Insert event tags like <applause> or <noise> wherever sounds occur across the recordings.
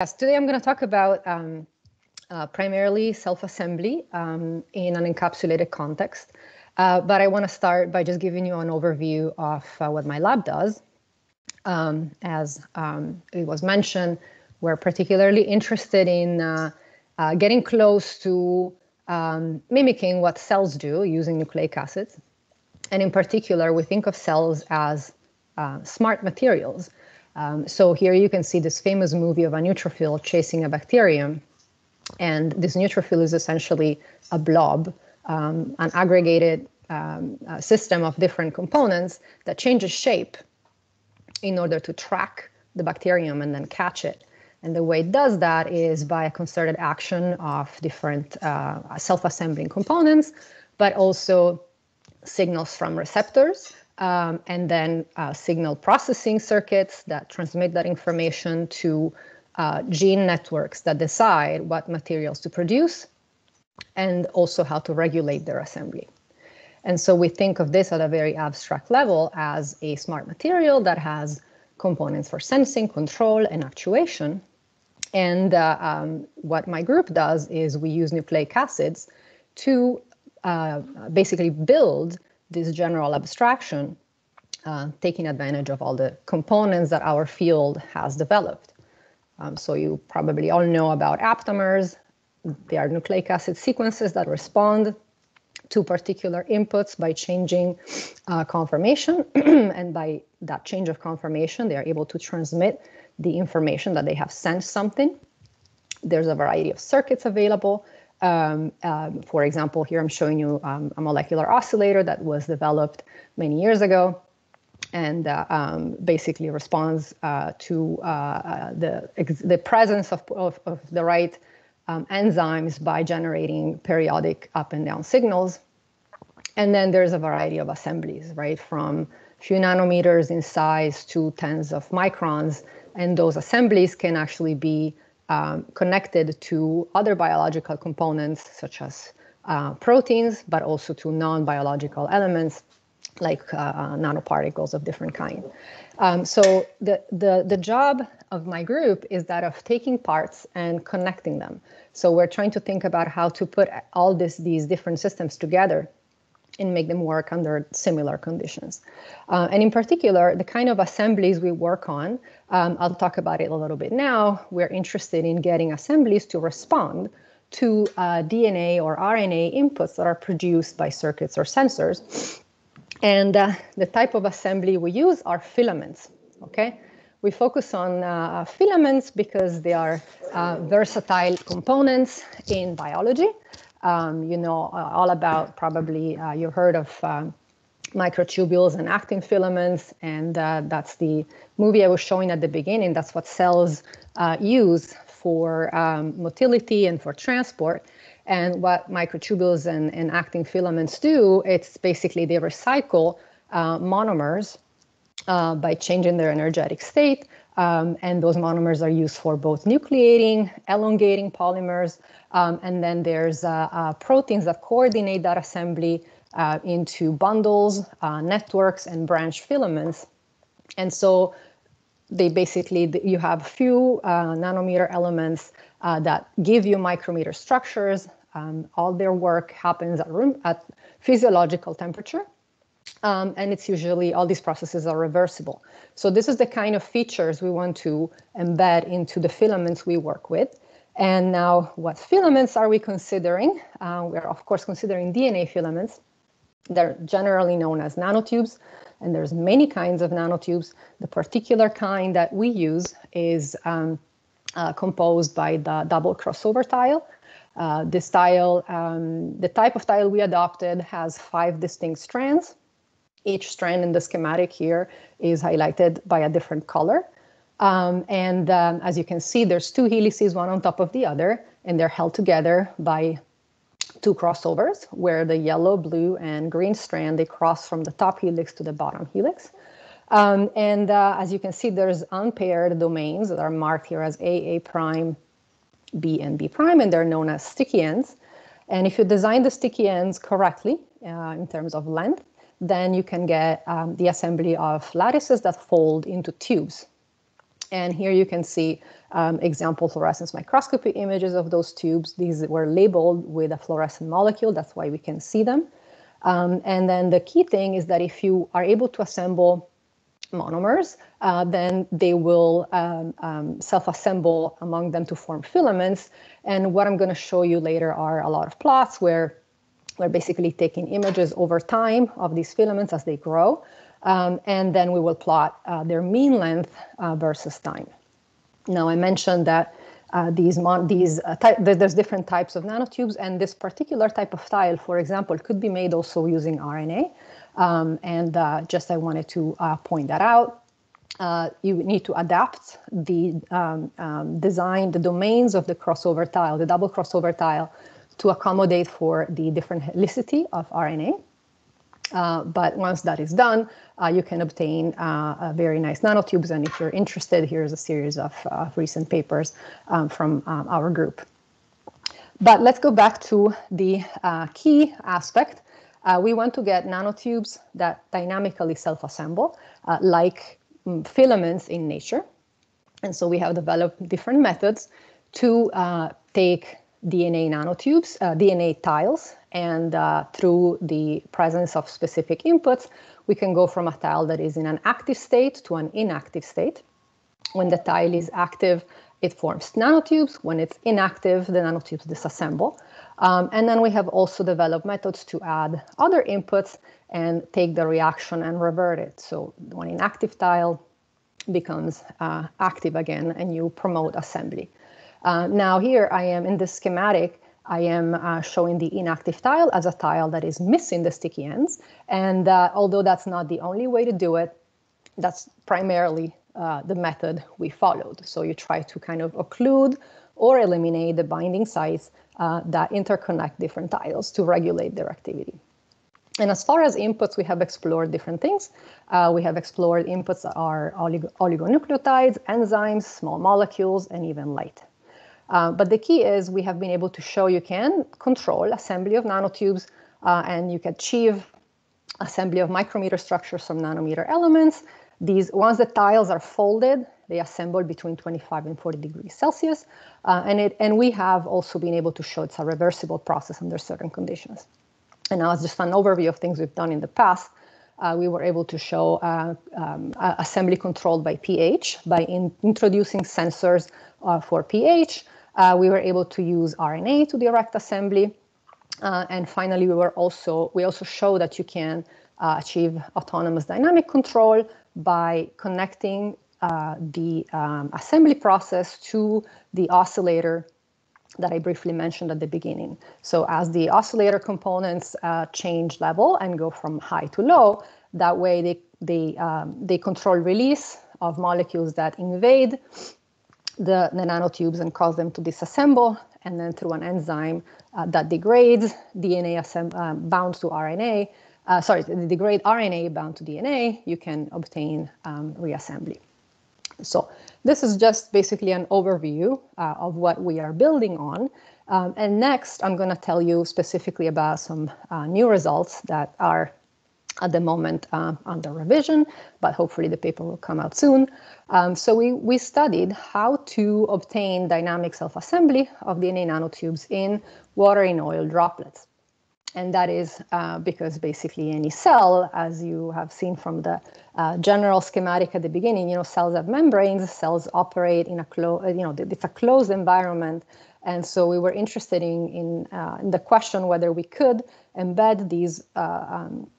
Yes, today I'm going to talk about um, uh, primarily self-assembly um, in an encapsulated context. Uh, but I want to start by just giving you an overview of uh, what my lab does. Um, as um, it was mentioned, we're particularly interested in uh, uh, getting close to um, mimicking what cells do using nucleic acids. And in particular, we think of cells as uh, smart materials. Um, so here you can see this famous movie of a neutrophil chasing a bacterium. And this neutrophil is essentially a blob, um, an aggregated um, system of different components that changes shape in order to track the bacterium and then catch it. And the way it does that is by a concerted action of different uh, self-assembling components, but also signals from receptors um, and then uh, signal processing circuits that transmit that information to uh, gene networks that decide what materials to produce and also how to regulate their assembly. And so we think of this at a very abstract level as a smart material that has components for sensing, control, and actuation. And uh, um, what my group does is we use nucleic acids to uh, basically build this general abstraction, uh, taking advantage of all the components that our field has developed. Um, so you probably all know about aptamers. They are nucleic acid sequences that respond to particular inputs by changing uh, conformation. <clears throat> and by that change of conformation, they are able to transmit the information that they have sent something. There's a variety of circuits available. Um, um, for example, here I'm showing you um, a molecular oscillator that was developed many years ago and uh, um, basically responds uh, to uh, uh the, the presence of, of, of the right um, enzymes by generating periodic up and down signals. And then there's a variety of assemblies, right, from a few nanometers in size to tens of microns. And those assemblies can actually be um, connected to other biological components, such as uh, proteins, but also to non-biological elements like uh, nanoparticles of different kind. Um, so the, the, the job of my group is that of taking parts and connecting them. So we're trying to think about how to put all this, these different systems together and make them work under similar conditions. Uh, and in particular, the kind of assemblies we work on, um, I'll talk about it a little bit now. We're interested in getting assemblies to respond to uh, DNA or RNA inputs that are produced by circuits or sensors. And uh, the type of assembly we use are filaments, okay? We focus on uh, filaments because they are uh, versatile components in biology. Um, you know uh, all about probably uh, you heard of um, microtubules and actin filaments, and uh, that's the movie I was showing at the beginning. That's what cells use for um, motility and for transport. And what microtubules and, and actin filaments do, it's basically they recycle uh, monomers uh, by changing their energetic state. Um, and those monomers are used for both nucleating, elongating polymers, um, and then there's uh, uh proteins that coordinate that assembly uh, into bundles, uh, networks, and branch filaments. And so they basically, you have few nanometer elements that give you micrometer structures um, all their work happens at room at physiological temperature. Um, and it's usually all these processes are reversible. So this is the kind of features we want to embed into the filaments we work with. And now what filaments are we considering? Uh, we're of course considering DNA filaments. They're generally known as nanotubes, and there's many kinds of nanotubes. The particular kind that we use is um, uh, composed by the double crossover tile, uh, this tile, um, the type of tile we adopted has five distinct strands. Each strand in the schematic here is highlighted by a different color. Um, and um, as you can see, there's two helices, one on top of the other, and they're held together by two crossovers, where the yellow, blue, and green strand, they cross from the top helix to the bottom helix. Um, and uh, as you can see, there's unpaired domains that are marked here as AA prime, B and B prime, and they're known as sticky ends. And if you design the sticky ends correctly uh, in terms of length, then you can get um, the assembly of lattices that fold into tubes. And here you can see um, example fluorescence microscopy images of those tubes. These were labeled with a fluorescent molecule. That's why we can see them. Um, and then the key thing is that if you are able to assemble monomers, uh, then they will um, um, self-assemble among them to form filaments. And what I'm going to show you later are a lot of plots where we're basically taking images over time of these filaments as they grow. Um, and then we will plot uh, their mean length uh, versus time. Now, I mentioned that uh, these these uh, there's different types of nanotubes, and this particular type of tile, for example, could be made also using RNA. Um, and uh, just I wanted to uh, point that out. Uh, you need to adapt the um, um, design, the domains of the crossover tile, the double crossover tile, to accommodate for the different helicity of RNA. Uh, but once that is done, uh, you can obtain uh, very nice nanotubes. And if you're interested, here's a series of recent papers um, from um, our group. But let's go back to the key aspect, uh, we want to get nanotubes that dynamically self-assemble, uh, like um, filaments in nature. And so we have developed different methods to uh, take DNA nanotubes, uh, DNA tiles, and uh, through the presence of specific inputs, we can go from a tile that is in an active state to an inactive state. When the tile is active, it forms nanotubes. When it's inactive, the nanotubes disassemble. Um, and then we have also developed methods to add other inputs and take the reaction and revert it. So one inactive tile becomes uh, active again and you promote assembly. Uh, now here I am in this schematic, I am uh, showing the inactive tile as a tile that is missing the sticky ends. And uh, although that's not the only way to do it, that's primarily uh, the method we followed. So you try to kind of occlude or eliminate the binding sites uh, that interconnect different tiles to regulate their activity. And as far as inputs, we have explored different things. Uh, we have explored inputs that are olig oligonucleotides, enzymes, small molecules, and even light. Uh, but the key is we have been able to show you can control assembly of nanotubes uh, and you can achieve assembly of micrometer structures from nanometer elements. These, once the tiles are folded, they assemble between 25 and 40 degrees Celsius. Uh, and, it, and we have also been able to show it's a reversible process under certain conditions. And now it's just an overview of things we've done in the past. Uh, we were able to show uh, um, assembly controlled by pH by in introducing sensors uh, for pH. Uh, we were able to use RNA to direct assembly. Uh, and finally, we were also we also show that you can achieve autonomous dynamic control by connecting uh, the um, assembly process to the oscillator that I briefly mentioned at the beginning. So as the oscillator components uh, change level and go from high to low, that way they, they, um, they control release of molecules that invade the, the nanotubes and cause them to disassemble. And then through an enzyme uh, that degrades DNA um, bound to RNA, uh, sorry, degrade RNA bound to DNA, you can obtain um, reassembly. So this is just basically an overview uh, of what we are building on. Um, and next, I'm going to tell you specifically about some uh, new results that are at the moment uh, under revision, but hopefully the paper will come out soon. Um, so we, we studied how to obtain dynamic self-assembly of DNA nanotubes in water in oil droplets. And that is uh, because basically any cell, as you have seen from the uh, general schematic at the beginning, you know, cells have membranes, cells operate in a closed, uh, you know, it's a closed environment. And so we were interested in, in, uh, in the question whether we could embed these uh, um,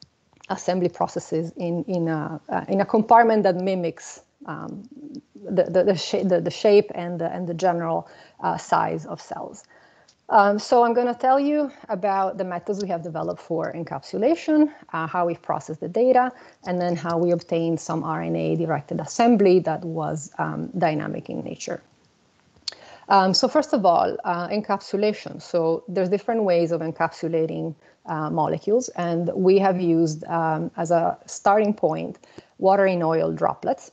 assembly processes in, in, a, uh, in a compartment that mimics um, the, the, the, sh the, the, shape and the, and the general size of cells. Um, so I'm going to tell you about the methods we have developed for encapsulation, uh, how we process the data, and then how we obtain some RNA-directed assembly that was um, dynamic in nature. Um, so first of all, uh, encapsulation. So there's different ways of encapsulating uh, molecules, and we have used um, as a starting point water in oil droplets.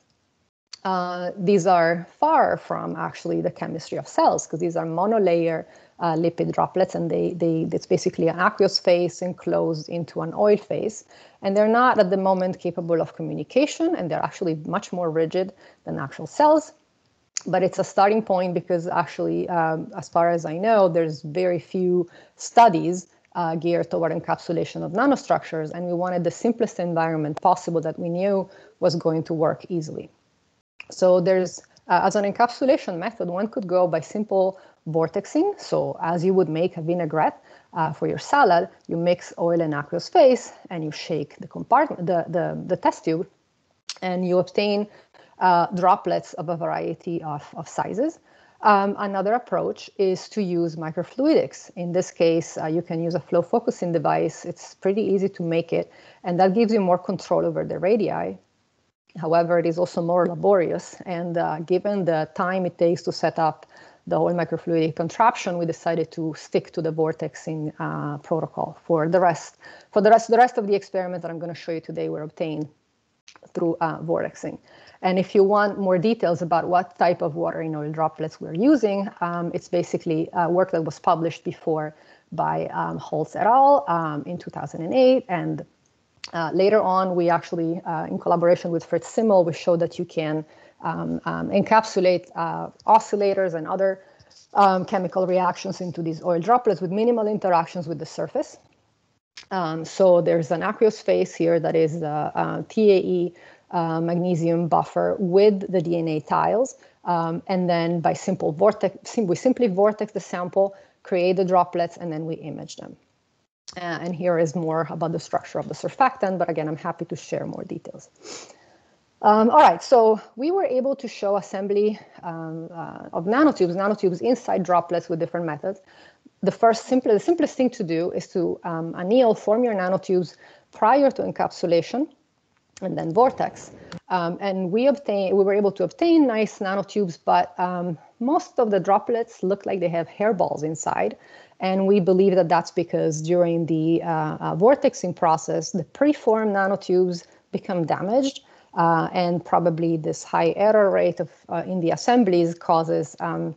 Uh, these are far from actually the chemistry of cells because these are monolayer uh, lipid droplets, and they, they it's basically an aqueous phase enclosed into an oil phase. And they're not at the moment capable of communication, and they're actually much more rigid than actual cells. but it's a starting point because actually, um, as far as I know, there's very few studies uh, geared toward encapsulation of nanostructures, and we wanted the simplest environment possible that we knew was going to work easily. So there's, uh, as an encapsulation method, one could go by simple vortexing. So as you would make a vinaigrette uh, for your salad, you mix oil and aqueous phase, and you shake the compartment, the, the, the test tube, and you obtain uh, droplets of a variety of, of sizes. Um, another approach is to use microfluidics. In this case, uh, you can use a flow focusing device. It's pretty easy to make it, and that gives you more control over the radii. However, it is also more laborious, and uh, given the time it takes to set up the whole microfluidic contraption, we decided to stick to the vortexing uh, protocol. For the rest, for the rest, the rest of the experiments that I'm going to show you today were obtained through uh, vortexing. And if you want more details about what type of water in oil droplets we're using, um, it's basically work that was published before by um, Holtze et al. Um, in 2008. And uh, later on, we actually, uh, in collaboration with Fritz Simmel, we showed that you can um, um, encapsulate uh, oscillators and other um, chemical reactions into these oil droplets with minimal interactions with the surface. So there's an aqueous phase here that is uh, uh, TAE uh, magnesium buffer with the DNA tiles. Um, and then by simple vortex, we simply vortex the sample, create the droplets, and then we image them. Uh, and here is more about the structure of the surfactant, but again, I'm happy to share more details. Um, all right, so we were able to show assembly um, uh, of nanotubes, nanotubes inside droplets with different methods. The first, simple, the simplest thing to do is to um, anneal, form your nanotubes prior to encapsulation and then vortex. Um, and we obtain, we were able to obtain nice nanotubes, but um, most of the droplets look like they have hairballs inside. And we believe that that's because during the uh, uh, vortexing process, the preformed nanotubes become damaged. Uh, and probably this high error rate of uh, in the assemblies causes um,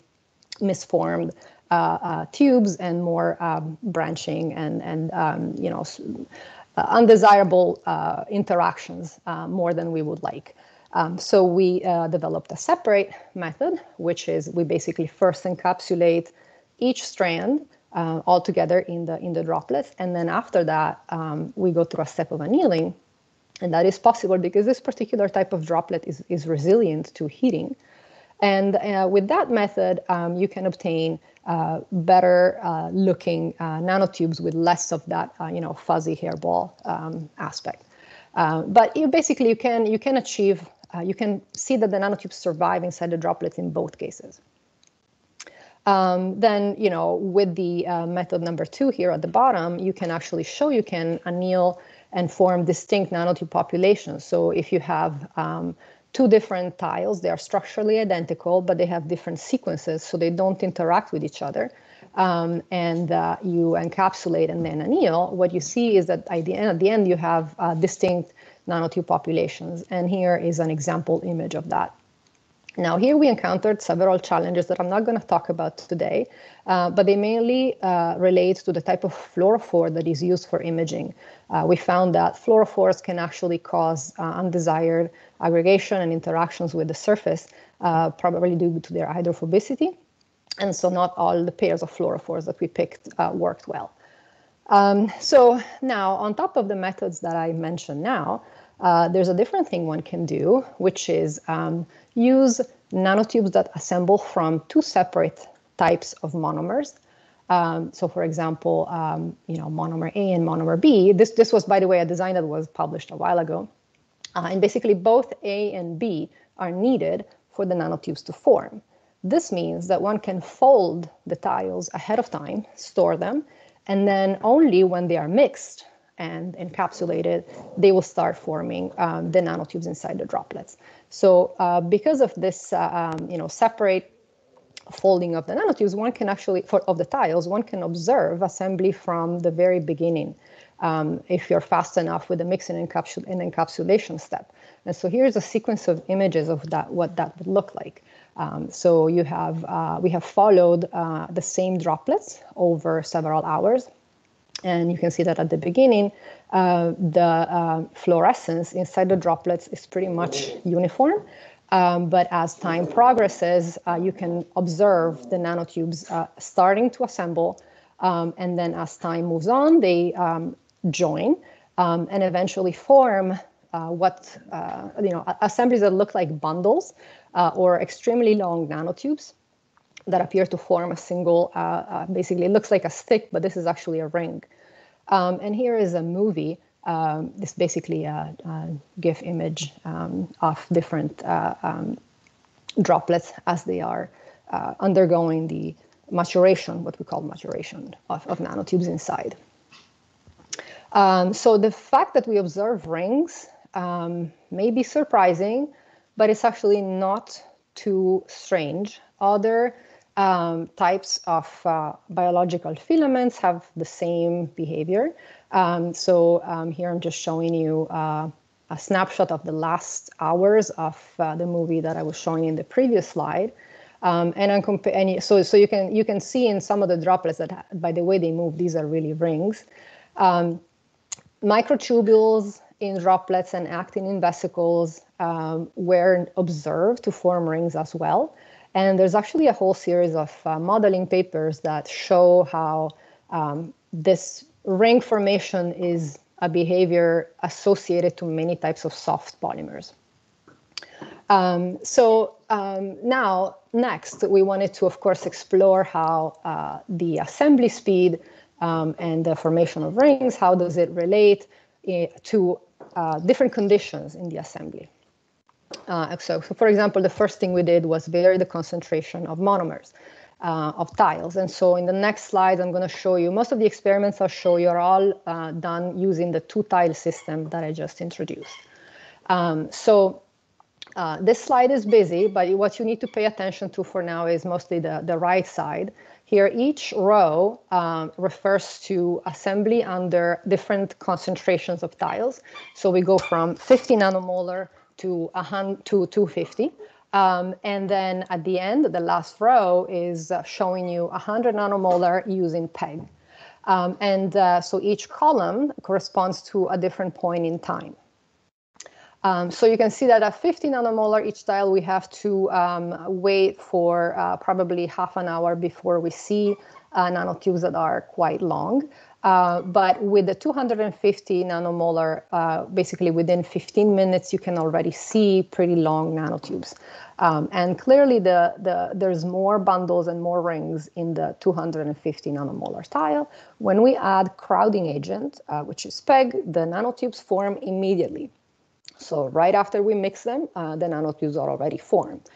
misformed tubes and more um, branching and, and um, you know, uh, undesirable uh, interactions uh, more than we would like. Um, so we developed a separate method, which is we basically first encapsulate each strand uh, all together in the in the droplets, and then after that um, we go through a step of annealing, and that is possible because this particular type of droplet is is resilient to heating, and uh, with that method um, you can obtain uh, better uh, looking uh, nanotubes with less of that, you know, fuzzy hairball um, aspect. but you basically you can you can achieve you can see that the nanotubes survive inside the droplets in both cases. Um, then, you know, with the uh, method number two here at the bottom, you can actually show you can anneal and form distinct nanotube populations. So if you have um, two different tiles. They are structurally identical, but they have different sequences, so they don't interact with each other. Um, and uh, you encapsulate and then anneal, what you see is that at the end, at the end you have uh, distinct nanotube populations. And here is an example image of that. Now, here we encountered several challenges that I'm not going to talk about today, uh, but they mainly uh, relate to the type of fluorophore that is used for imaging. Uh, we found that fluorophores can actually cause uh, undesired aggregation and interactions with the surface, uh, probably due to their hydrophobicity. And so not all the pairs of fluorophores that we picked uh, worked well. Um, so now, on top of the methods that I mentioned now, uh, there's a different thing one can do, which is um, use nanotubes that assemble from two separate types of monomers. Um, so, for example, um, you know, monomer A and monomer B. This this was, by the way, a design that was published a while ago, uh, and basically both A and B are needed for the nanotubes to form. This means that one can fold the tiles ahead of time, store them, and then only when they are mixed and encapsulated, they will start forming um, the nanotubes inside the droplets. So uh, because of this, uh, um, you know, separate folding of the nanotubes, one can actually, for, of the tiles, one can observe assembly from the very beginning um, if you're fast enough with the mixing and, encapsul and encapsulation step. And so here's a sequence of images of that, what that would look like. Um, so you have, uh, we have followed uh, the same droplets over several hours. And you can see that at the beginning, uh, the uh, fluorescence inside the droplets is pretty much uniform. Um, but as time progresses, uh, you can observe the nanotubes uh, starting to assemble. Um, and then as time moves on, they um, join um, and eventually form uh, what, uh, you know, assemblies that look like bundles or extremely long nanotubes that appear to form a single, uh, basically it looks like a stick, but this is actually a ring. Um, and here is a movie um, this basically a, a GIF image um, of different uh, um, droplets as they are uh, undergoing the maturation, what we call maturation of, of nanotubes inside. Um, so the fact that we observe rings um, may be surprising, but it's actually not too strange. Other um, types of uh, biological filaments have the same behavior. Um, so um, here I'm just showing you uh, a snapshot of the last hours of uh, the movie that I was showing in the previous slide. Um, and, I'm and so, so you can you can see in some of the droplets that by the way they move, these are really rings. Um, microtubules in droplets and actin in vesicles um, were observed to form rings as well. And there's actually a whole series of uh, modeling papers that show how um, this ring formation is a behavior associated to many types of soft polymers. Um, so um, now, next, we wanted to, of course, explore how uh, the assembly speed um, and the formation of rings, how does it relate uh, to uh, different conditions in the assembly. Uh, so, so, for example, the first thing we did was vary the concentration of monomers uh, of tiles. And so in the next slide, I'm going to show you, most of the experiments I'll show you are all uh, done using the two tile system that I just introduced. Um, so uh, this slide is busy, but what you need to pay attention to for now is mostly the, the right side. Here, each row um, refers to assembly under different concentrations of tiles. So we go from 50 nanomolar to, 100, to 250. Um, and then at the end, the last row is uh, showing you 100 nanomolar using PEG. Um, and uh, so each column corresponds to a different point in time. Um, so you can see that at 50 nanomolar each tile, we have to um, wait for uh, probably half an hour before we see uh, nanotubes that are quite long. Uh, but with the 250 nanomolar, uh, basically within 15 minutes, you can already see pretty long nanotubes. Um, and clearly, the, the, there's more bundles and more rings in the 250 nanomolar tile. When we add crowding agent, uh, which is PEG, the nanotubes form immediately. So right after we mix them, uh, the nanotubes are already formed.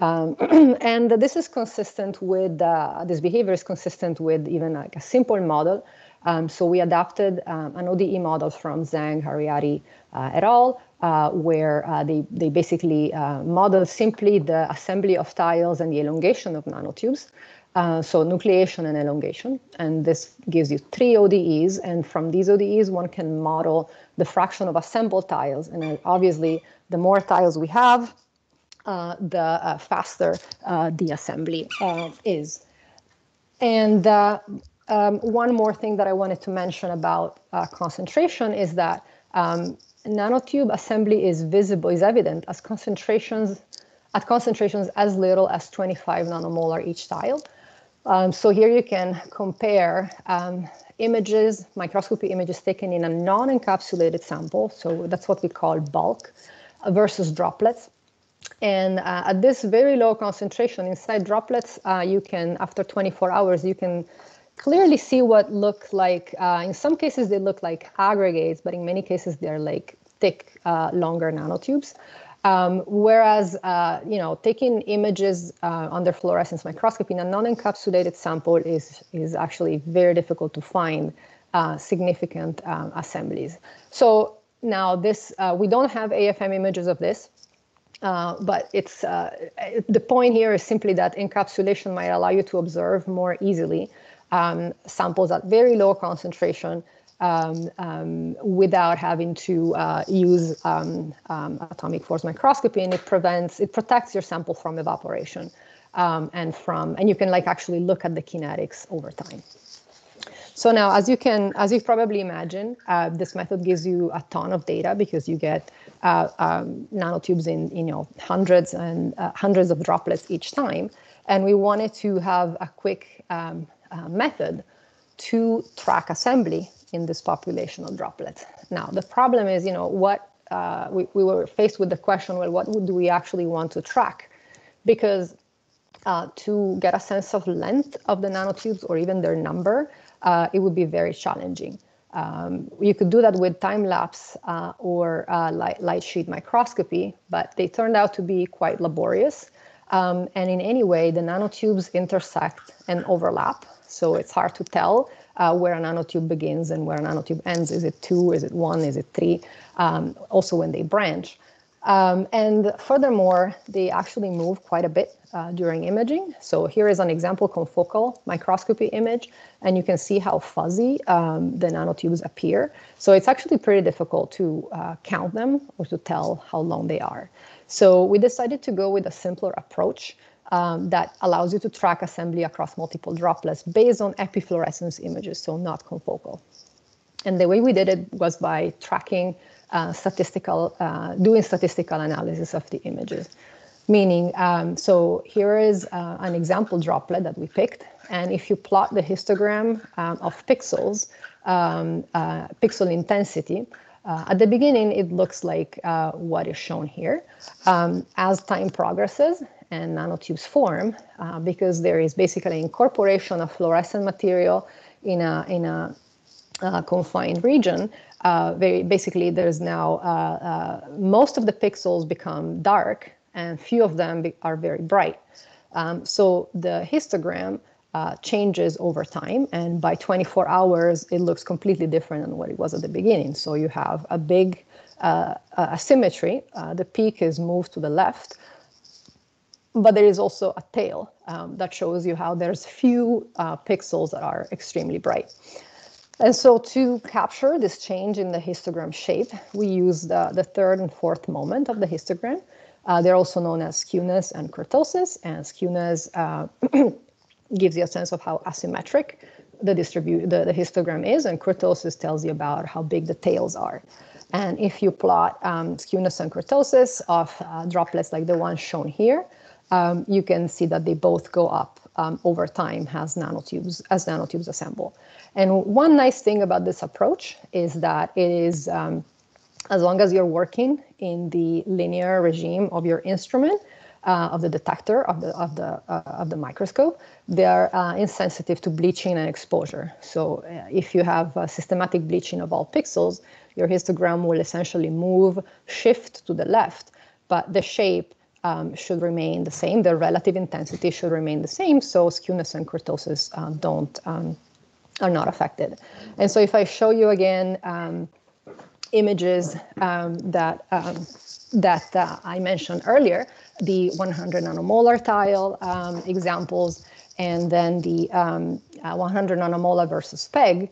Um, <clears throat> and this is consistent with, uh, this behavior is consistent with even like a simple model um, so we adapted um, an ODE model from Zhang, Hariadi uh, et al., uh, where uh, they, they basically uh, model simply the assembly of tiles and the elongation of nanotubes. Uh, so nucleation and elongation. And this gives you three ODEs. And from these ODEs, one can model the fraction of assembled tiles. And obviously, the more tiles we have, uh, the faster the assembly is. And um, one more thing that I wanted to mention about uh, concentration is that um, nanotube assembly is visible, is evident as concentrations at concentrations as little as 25 nanomolar each tile. Um, so here you can compare um, images, microscopy images taken in a non-encapsulated sample, so that's what we call bulk, versus droplets. And uh, at this very low concentration inside droplets, uh, you can, after 24 hours, you can clearly see what look like, uh, in some cases they look like aggregates, but in many cases they're like thick, uh, longer nanotubes. Um, whereas, uh, you know, taking images uh, under fluorescence microscopy in a non-encapsulated sample is, is actually very difficult to find uh, significant um, assemblies. So now this, uh, we don't have AFM images of this, uh, but it's the point here is simply that encapsulation might allow you to observe more easily um, samples at very low concentration um, um, without having to uh, use um, um, atomic force microscopy, and it prevents, it protects your sample from evaporation and from, and you can like actually look at the kinetics over time. So now, as you can, as you probably imagine, uh, this method gives you a ton of data because you get uh, um, nanotubes in, you know, hundreds and uh, hundreds of droplets each time. And we wanted to have a quick um, uh, method to track assembly in this population of droplets. Now, the problem is, you know, what uh, we, we were faced with the question, well, what do we actually want to track? Because uh, to get a sense of length of the nanotubes or even their number, uh, it would be very challenging. Um, you could do that with time lapse uh, or uh, light, light, sheet microscopy, but they turned out to be quite laborious. Um, and in any way, the nanotubes intersect and overlap. So it's hard to tell uh, where a nanotube begins and where a nanotube ends. Is it two? Is it one? Is it three? Um, also, when they branch. Um, and furthermore, they actually move quite a bit uh, during imaging. So here is an example confocal microscopy image, and you can see how fuzzy um, the nanotubes appear. So it's actually pretty difficult to uh, count them or to tell how long they are. So we decided to go with a simpler approach um, that allows you to track assembly across multiple droplets based on epifluorescence images, so not confocal. And the way we did it was by tracking uh, statistical, uh, doing statistical analysis of the images. Meaning, um, so here is uh, an example droplet that we picked. And if you plot the histogram um, of pixels, um, uh, pixel intensity, uh, at the beginning, it looks like uh, what is shown here. Um, as time progresses, and nanotubes form uh, because there is basically incorporation of fluorescent material in a, in a uh, confined region. Uh, very basically, there's now uh, uh, most of the pixels become dark and few of them be, are very bright. Um, so the histogram uh, changes over time, and by 24 hours, it looks completely different than what it was at the beginning. So you have a big asymmetry. the peak is moved to the left, but there is also a tail um, that shows you how there's few uh, pixels that are extremely bright. And so to capture this change in the histogram shape, we use the, the third and fourth moment of the histogram. Uh, they're also known as skewness and kurtosis, and skewness uh, <clears throat> gives you a sense of how asymmetric the, the, the histogram is, and kurtosis tells you about how big the tails are. And if you plot um, skewness and kurtosis of uh, droplets like the one shown here, um, you can see that they both go up um, over time as nanotubes as nanotubes assemble. And one nice thing about this approach is that it is um, as long as you're working in the linear regime of your instrument, uh, of the detector of the of the uh, of the microscope, they are uh, insensitive to bleaching and exposure. So uh, if you have systematic bleaching of all pixels, your histogram will essentially move, shift to the left, but the shape um, should remain the same. The relative intensity should remain the same, so skewness and kurtosis um, don't um, are not affected. And so if I show you again um, images um, that um, that uh, I mentioned earlier, the 100 nanomolar tile examples, and then the uh, 100 nanomolar versus PEG.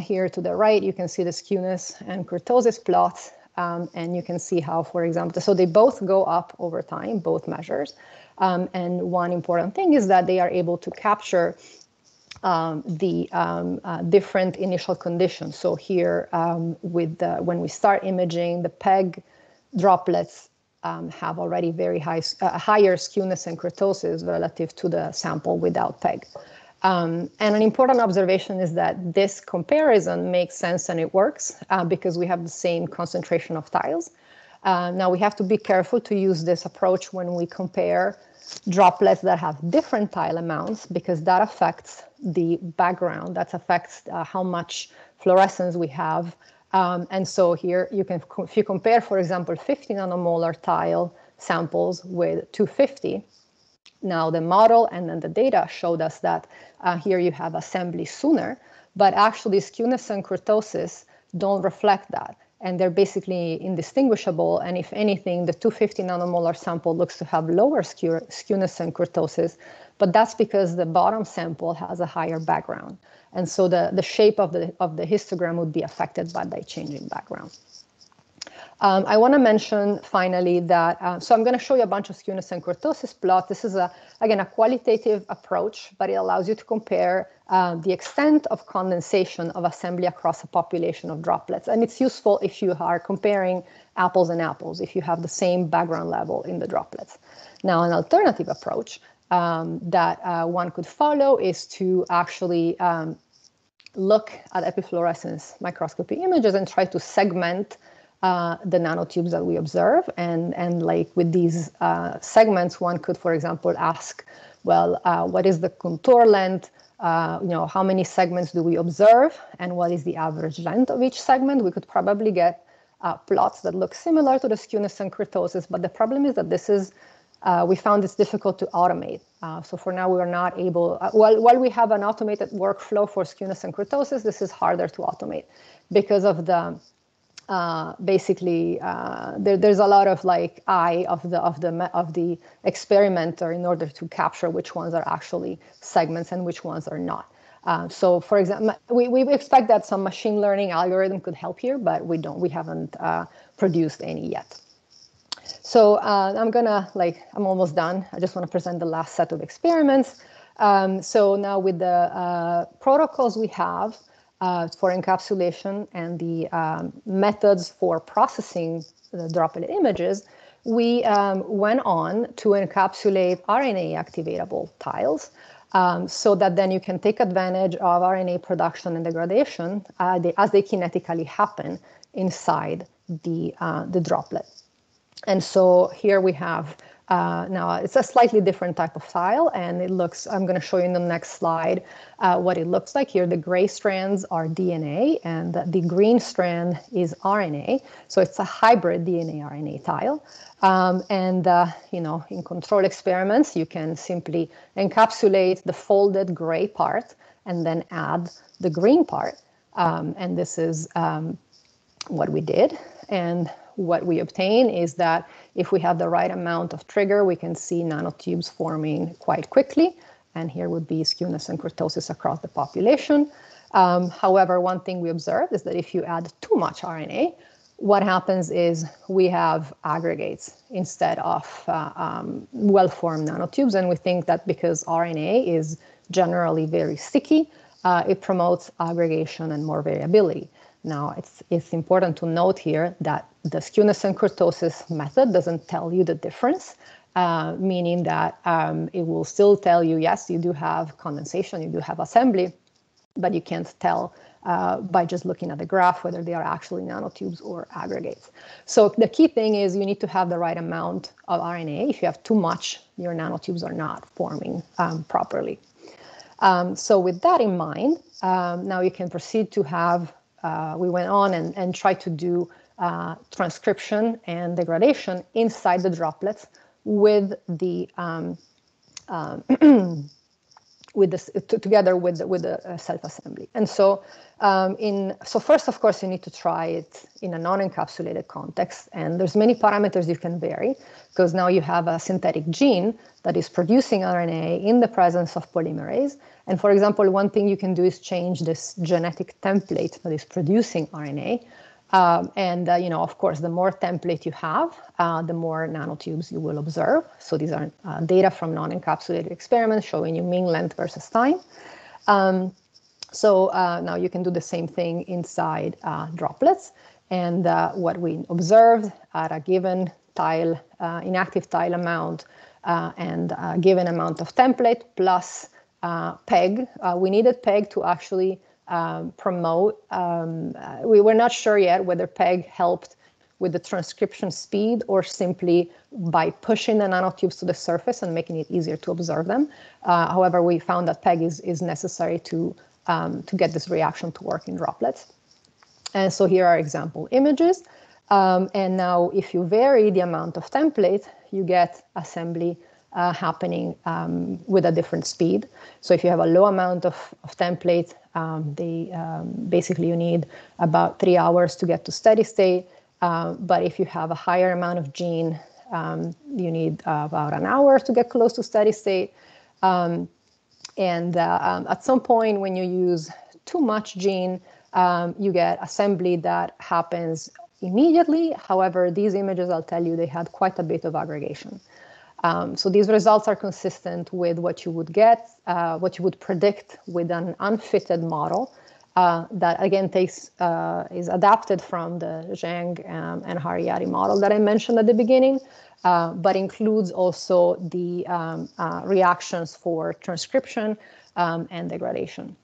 here to the right, you can see the skewness and kurtosis plots um, and you can see how, for example, so they both go up over time, both measures. Um, and one important thing is that they are able to capture um, the um, uh, different initial conditions. So here, um, with the, when we start imaging, the PEG droplets um, have already very high, uh, higher skewness and kurtosis relative to the sample without PEG. Um, and an important observation is that this comparison makes sense and it works uh, because we have the same concentration of tiles. Uh, now we have to be careful to use this approach when we compare droplets that have different tile amounts because that affects the background, that affects uh, how much fluorescence we have. Um, and so here you can, if you compare, for example, 50 nanomolar tile samples with 250, now the model and then the data showed us that uh, here you have assembly sooner, but actually skewness and kurtosis don't reflect that. And they're basically indistinguishable. And if anything, the 250 nanomolar sample looks to have lower skew skewness and kurtosis, but that's because the bottom sample has a higher background. And so the, the shape of the, of the histogram would be affected by that changing background. Um, I want to mention finally that, uh, so I'm going to show you a bunch of skewness and kurtosis plots. This is, a, again, a qualitative approach, but it allows you to compare uh, the extent of condensation of assembly across a population of droplets. And it's useful if you are comparing apples and apples, if you have the same background level in the droplets. Now, an alternative approach um, that uh, one could follow is to actually um, look at epifluorescence microscopy images and try to segment uh, the nanotubes that we observe. And, and like with these uh, segments, one could, for example, ask, well, uh, what is the contour length? Uh, you know, how many segments do we observe? And what is the average length of each segment? We could probably get uh, plots that look similar to the skewness and kurtosis, but the problem is that this is uh, we found it's difficult to automate. So for now, we are not able, while, while we have an automated workflow for skewness and kurtosis, this is harder to automate because of the uh, basically uh, there, there's a lot of like eye of the of the of the experimenter in order to capture which ones are actually segments and which ones are not. Uh, so, for example, we, we expect that some machine learning algorithm could help here, but we don't. We haven't uh, produced any yet. So uh, I'm gonna like I'm almost done. I just want to present the last set of experiments. Um, so now with the uh, protocols we have uh, for encapsulation and the um, methods for processing the droplet images, we um, went on to encapsulate RNA activatable tiles um, so that then you can take advantage of RNA production and degradation uh, they, as they kinetically happen inside the, uh, the droplet. And so here we have uh, now it's a slightly different type of tile and it looks, I'm going to show you in the next slide uh, what it looks like here. The gray strands are DNA and the green strand is RNA. So it's a hybrid DNA RNA tile. Um, and, uh, you know, in control experiments, you can simply encapsulate the folded gray part and then add the green part. Um, and this is um, what we did. And what we obtain is that if we have the right amount of trigger, we can see nanotubes forming quite quickly. And here would be skewness and kurtosis across the population. Um, however, one thing we observed is that if you add too much RNA, what happens is we have aggregates instead of uh, um, well-formed nanotubes. And we think that because RNA is generally very sticky, uh, it promotes aggregation and more variability. Now, it's, it's important to note here that the skewness and kurtosis method doesn't tell you the difference, uh, meaning that um, it will still tell you, yes, you do have condensation, you do have assembly, but you can't tell uh, by just looking at the graph whether they are actually nanotubes or aggregates. So the key thing is you need to have the right amount of RNA. If you have too much, your nanotubes are not forming um, properly. Um, so with that in mind, um, now you can proceed to have uh, we went on and, and tried to do uh, transcription and degradation inside the droplets with the um, um, <clears throat> with this together with the, with the uh, self-assembly. And so um, in so first, of course, you need to try it in a non-encapsulated context, and there's many parameters you can vary because now you have a synthetic gene that is producing RNA in the presence of polymerase. And for example, one thing you can do is change this genetic template that is producing RNA. Um, and, uh, you know, of course, the more template you have, uh, the more nanotubes you will observe. So these are uh, data from non-encapsulated experiments showing you mean length versus time. Um, so uh, now you can do the same thing inside uh, droplets. And uh, what we observed at a given tile, inactive tile amount, and a given amount of template plus PEG, we needed PEG to actually um, promote. Um, uh, we were not sure yet whether PEG helped with the transcription speed or simply by pushing the nanotubes to the surface and making it easier to observe them. Uh, however, we found that PEG is, is necessary to, um, to get this reaction to work in droplets. And so here are example images. Um, and now if you vary the amount of template, you get assembly uh, happening um, with a different speed. So if you have a low amount of, of template, um, they um, basically you need about three hours to get to steady state. Uh, but if you have a higher amount of gene, um, you need uh, about an hour to get close to steady state. Um, and uh, at some point, when you use too much gene, you get assembly that happens immediately. However, these images, I'll tell you, they had quite a bit of aggregation. Um, so these results are consistent with what you would get, uh, what you would predict with an unfitted model uh, that again takes uh, is adapted from the Zhang um, and Hariadi model that I mentioned at the beginning, uh, but includes also the um, uh, reactions for transcription um, and degradation.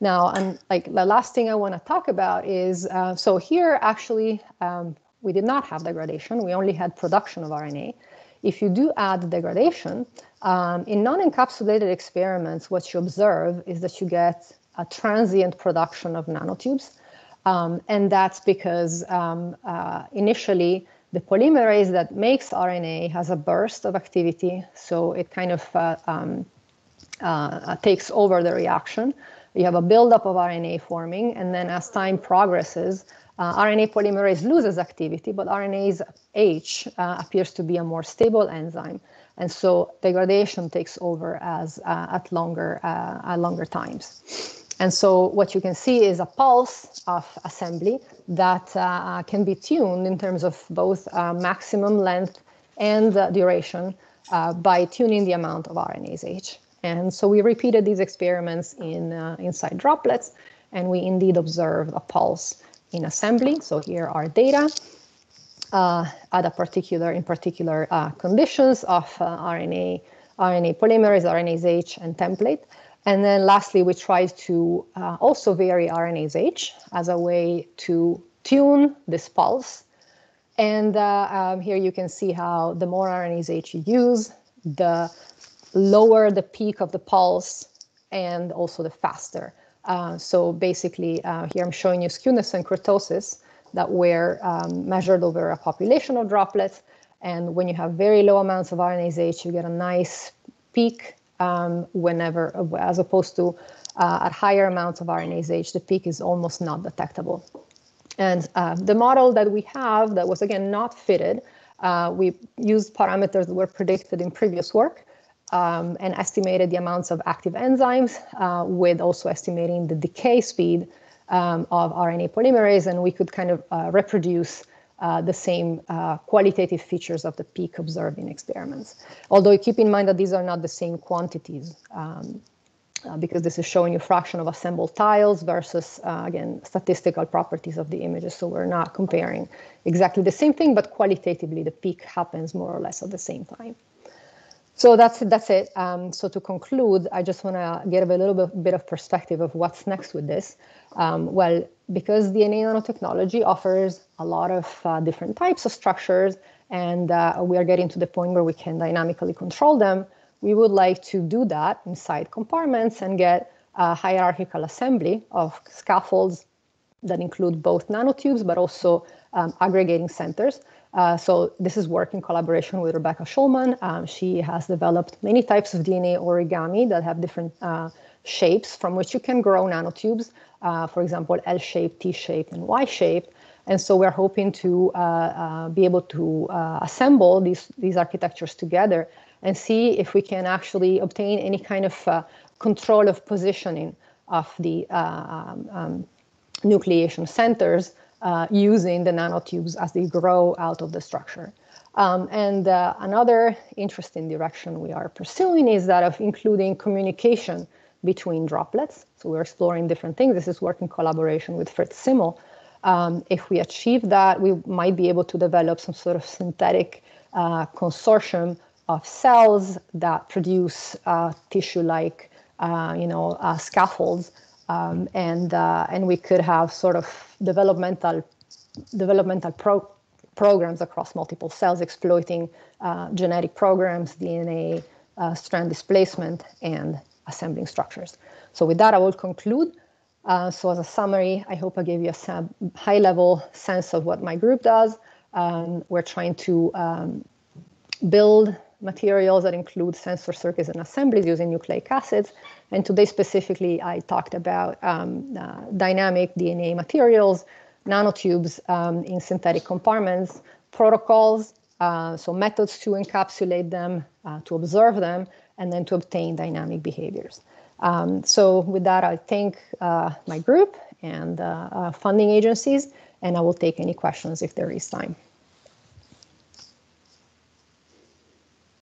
Now, and like the last thing I want to talk about is, uh, so here actually um, we did not have degradation, we only had production of RNA. If you do add degradation, um, in non-encapsulated experiments, what you observe is that you get a transient production of nanotubes. Um, and that's because um, uh, initially the polymerase that makes RNA has a burst of activity, so it kind of uh, um, uh, takes over the reaction. You have a buildup of RNA forming, and then as time progresses, uh, RNA polymerase loses activity, but RNase H uh, appears to be a more stable enzyme. And so degradation takes over as uh, at longer, uh, at longer times. And so what you can see is a pulse of assembly that uh, can be tuned in terms of both uh, maximum length and duration by tuning the amount of RNase H. And so we repeated these experiments in inside droplets, and we indeed observed a pulse in assembly. So here are data uh, at a particular, in particular uh, conditions of uh, RNA, RNA polymerase, RNase H, and template. And then lastly, we tried to uh, also vary RNase H as a way to tune this pulse. And uh, um, here you can see how the more RNase H you use, the lower the peak of the pulse and also the faster. Uh, so basically, uh, here I'm showing you skewness and kurtosis that were um, measured over a population of droplets. And when you have very low amounts of RNase H, you get a nice peak um, whenever, as opposed to uh, at higher amounts of RNase H, the peak is almost not detectable. And uh, the model that we have that was again not fitted, uh, we used parameters that were predicted in previous work um, and estimated the amounts of active enzymes uh, with also estimating the decay speed um, of RNA polymerase, and we could kind of uh, reproduce uh, the same uh, qualitative features of the peak observed in experiments. Although keep in mind that these are not the same quantities, um, uh, because this is showing you fraction of assembled tiles versus, uh, again, statistical properties of the images. So we're not comparing exactly the same thing, but qualitatively the peak happens more or less at the same time. So that's that's it. Um, so to conclude, I just want to give a little bit, bit, of perspective of what's next with this. Um, well, because DNA nanotechnology offers a lot of uh, different types of structures, and uh, we are getting to the point where we can dynamically control them, we would like to do that inside compartments and get a hierarchical assembly of scaffolds that include both nanotubes, but also um, aggregating centers uh, so this is work in collaboration with Rebecca Schulman. Um, she has developed many types of DNA origami that have different uh, shapes from which you can grow nanotubes, uh, for example, L-shaped, T-shaped, and Y-shaped. And so we're hoping to uh, uh, be able to assemble these, these architectures together and see if we can actually obtain any kind of control of positioning of the um, um, nucleation centers uh, using the nanotubes as they grow out of the structure. Um, and uh, another interesting direction we are pursuing is that of including communication between droplets. So we're exploring different things. This is work in collaboration with Fritz Simmel. Um, if we achieve that, we might be able to develop some sort of synthetic uh, consortium of cells that produce uh, tissue-like, uh, you know, uh, scaffolds um, and uh, and we could have sort of developmental developmental pro- programs across multiple cells exploiting uh, genetic programs, DNA, uh, strand displacement, and assembling structures. So with that, I will conclude. Uh, so as a summary, I hope I gave you a high-level sense of what my group does. Um, we're trying to um, build materials that include sensor circuits and assemblies using nucleic acids. And today specifically, I talked about um, uh, dynamic DNA materials, nanotubes um, in synthetic compartments, protocols, uh, so methods to encapsulate them, uh, to observe them, and then to obtain dynamic behaviors. Um, so with that, I thank uh, my group and uh, uh, funding agencies, and I will take any questions if there is time.